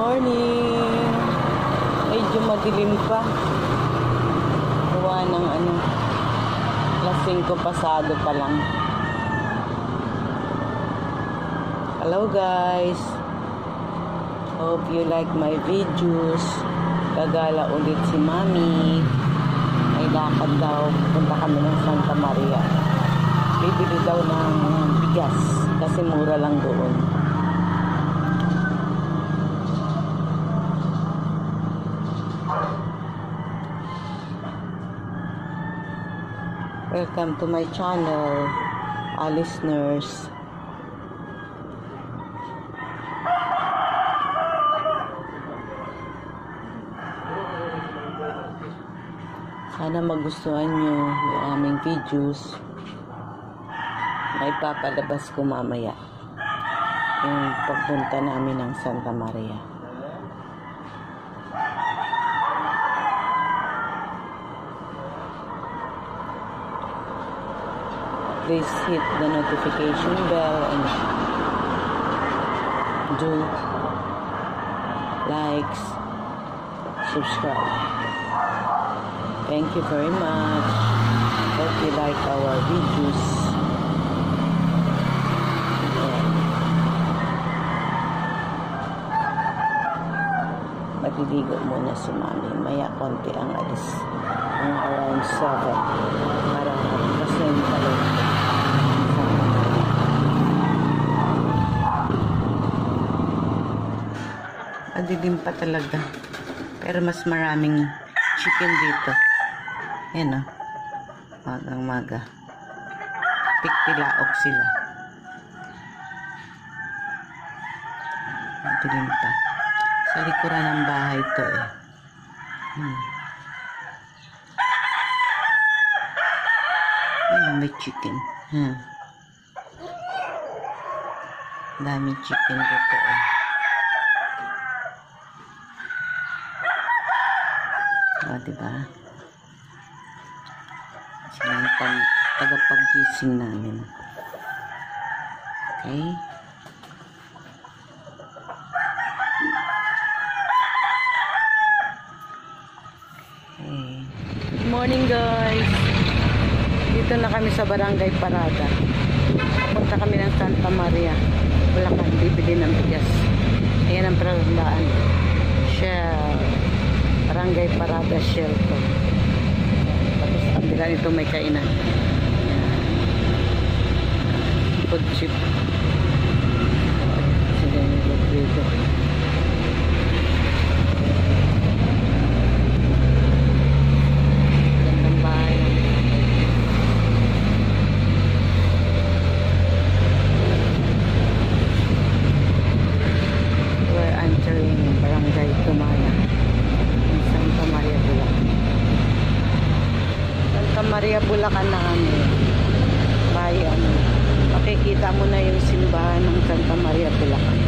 morning! Medyo madilim pa. Gawa ng ano, lasing ko pasado pa lang. Hello guys! Hope you like my videos. Gagala ulit si Mami. May lakad daw. Punta kami ng Santa Maria. Bibili daw ng bigas kasi mura lang doon. Welcome to my channel, uh, listeners. Sana magustuhan nyo yung aming videos. May papalabas ko mamaya. Yung pagpunta namin ng Santa Maria. Please hit the notification bell and do likes subscribe. Thank you very much. Hope you like our videos. Ayan. maliligo muna si mami. Maya konti ang alis. Mga around 7 para kasi pala Madilim pa talaga. Pero mas maraming chicken dito. Yan o. Magang maga. Piktilaok sila. Madilim pa. Sa likuran ng bahay to eh. Hmm. Yan may chicken. Hmm. Dami chicken dito eh. O, diba? Sila yung pag, tagapag-gising namin. Okay? Okay. Good morning, guys! Dito na kami sa Barangay Parada. Punta kami ng Santa Maria. Bulacan, bibili ng bigas. Ayan ang parandaan. Barangay Parada Shelter. Tapos kabila nito may kainan. Food chip. Bahay. We're entering Barangay Tumana. Santa Maria Bulacan. Maria Bulacan na kami. Bayan. Makikita mo na yung simbahan ng Santa Maria Bulacan.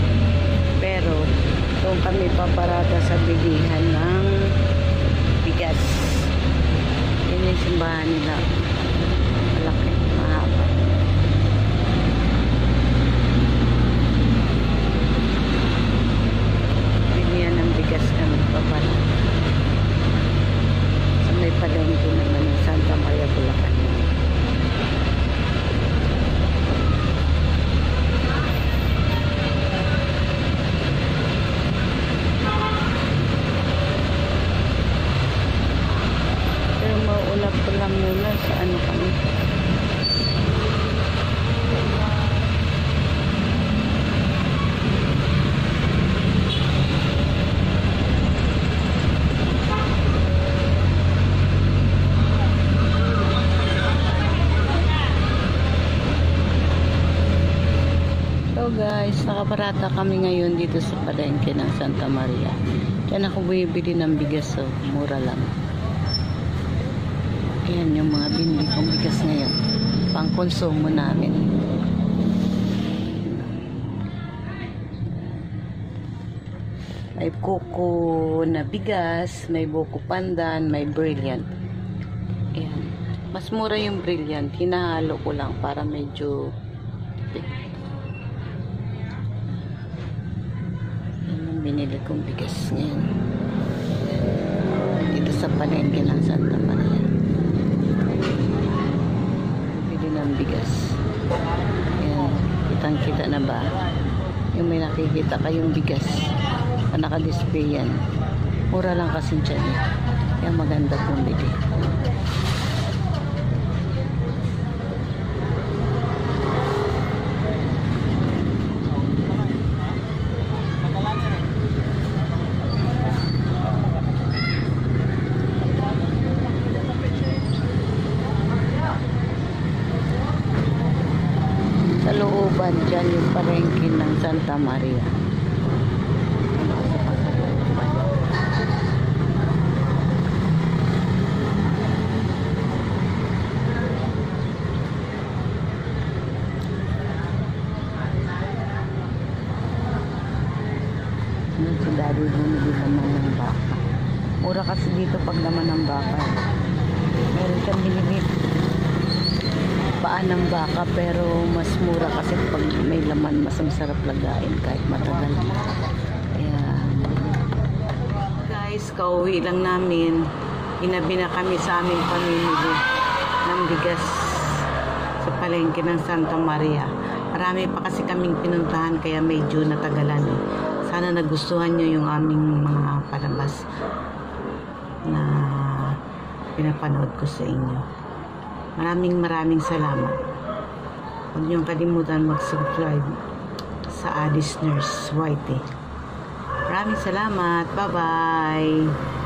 Pero, doon kami paparada sa bilihan ng bigas. Yun yung simbahan nila. Malaki, mahaba. Bilihan ng bigas kami paparada. Sa may palengke naman ng Santa Maria Bulacan. Pero mauna muna sa ano kami. So guys, nakaparata kami ngayon dito sa palengke ng Santa Maria. Diyan ako bumibili ng bigas so mura lang. Ayan yung mga binili kong bigas ngayon. Pang konsumo namin. May kuko na bigas, may buko pandan, may brilliant. Ayan. Mas mura yung brilliant. Hinahalo ko lang para medyo Yan yung binili kong bigas ngayon. Dito sa palengke ng Santa Maria. Ng bigas. Ayan, kitang kita na ba? Yung may nakikita kayong bigas. Na naka-display yan. Mura lang kasi dyan eh. Kaya maganda bumili. Sa looban dyan yung parengke ng Santa Maria. Yung si daddy bumili naman ng baka. Mura kasi dito pag naman ng baka. Meron siyang binili paa ng baka pero mas mura kasi pag may laman mas masarap lagain kahit matagal. Kaya guys, kauwi lang namin. Inabi na kami sa aming pamimili ng bigas sa palengke ng Santa Maria. Marami pa kasi kaming pinuntahan kaya medyo natagalan. eh. Sana nagustuhan nyo yung aming mga palabas na pinapanood ko sa inyo. Maraming maraming salamat. Huwag niyong kalimutan mag-subscribe sa Alice Nurse Whitey. Maraming salamat. Bye-bye.